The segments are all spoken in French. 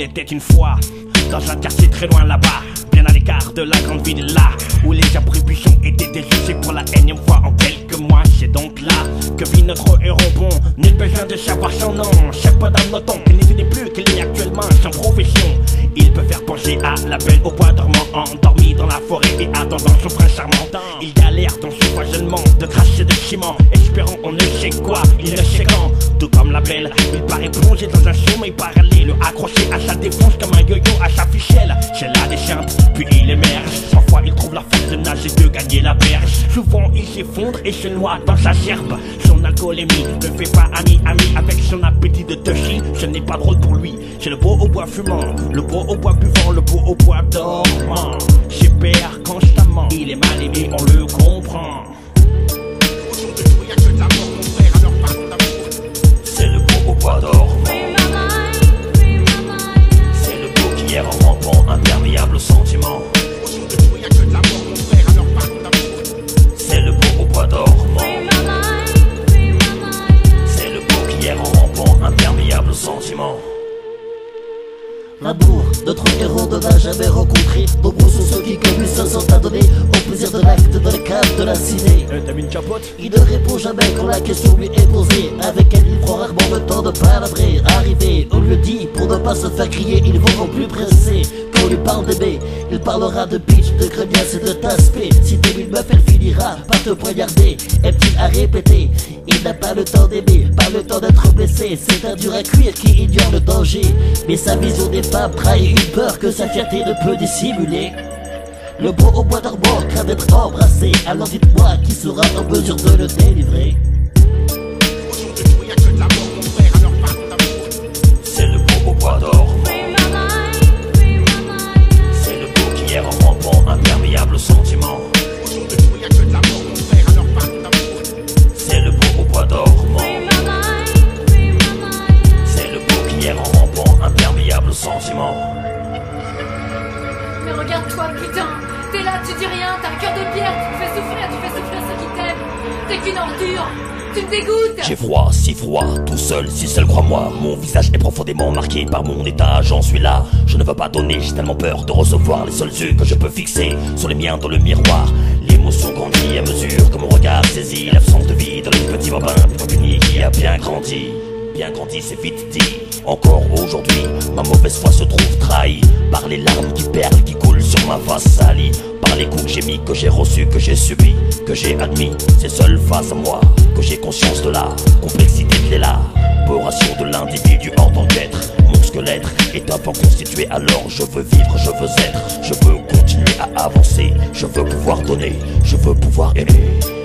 Il était une fois dans un quartier très loin là-bas, bien à l'écart de la grande ville là, où les attributions étaient dérigées pour la énième fois en quelques mois. C'est donc là que vit notre héros bon. Nul besoin de savoir son nom, chaque pas d'un noton, qu'il n'était plus qu'il est actuellement sans profession. Il peut faire penser à la belle au bois dormant, endormi dans la forêt et attendant son prince charmant. Il galère dans son foisonnement de cracher de ciment, espérant on ne sait quoi, il ne sait quand. Comme la belle, il paraît plongé dans un sommeil parallèle, accroché à sa défense comme un yo-yo à sa fichelle. C'est la déchante, puis il émerge. Parfois il trouve la force de nager de gagner la perche. Souvent il s'effondre et se noie dans sa gerbe. Son alcoolémie ne fait pas ami-ami avec son appétit de touchy. Ce n'est pas drôle pour lui, c'est le beau au bois fumant, le beau au bois buvant, le beau au bois dormant. L'a jamais rencontré. Nombreux sont ceux qui, comme lui, se sont adonnés au plaisir de l'acte dans les caves de la ciné. Euh, T'as mis une capote? Il ne répond jamais quand la question lui est posée. Avec elle, il prend rarement le temps de palabrer. Arrivé, on lui dit, pour ne pas se faire crier, il vaut non plus presser. Quand on lui parle bébé, il parlera de bitch, de greniasse et de taspé. Si par te poignarder. Est-il à répéter? Il n'a pas le temps d'aimer, pas le temps d'être blessé. C'est un dur à cuire qui ignore le danger. Mais sa vision des femmes trahit une peur que sa fierté ne peut dissimuler. Le beau au bois dormant craint d'être embrassé. Alors dites-moi qui sera en mesure de le délivrer? Sentiments. Mais regarde-toi, putain T'es là, tu dis rien, t'as un cœur de pierre, tu me fais souffrir, tu fais souffrir ceux qui t'aiment T'es qu'une ordure Tu me dégoûtes J'ai froid, si froid, tout seul, si seul, crois-moi. Mon visage est profondément marqué par mon état, j'en suis là. Je ne veux pas donner, j'ai tellement peur de recevoir les seuls yeux que je peux fixer sur les miens dans le miroir. L'émotion grandit à mesure que mon regard saisit l'absence de vie dans le petit bambin puni qui a bien grandi. Bien grandi, c'est vite dit. Encore aujourd'hui, ma mauvaise foi se trouve trahie par les larmes qui perlent, qui coulent sur ma face salie. Par les coups que j'ai mis, que j'ai reçus, que j'ai subis, que j'ai admis. C'est seul face à moi que j'ai conscience de la complexité de l'élaboration de l'individu en tant qu'être. Mon squelette est pan constitué, alors je veux vivre, je veux être, je veux continuer à avancer, je veux pouvoir donner, je veux pouvoir aimer.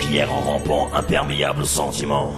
Pierre en rampant, imperméable sentiment.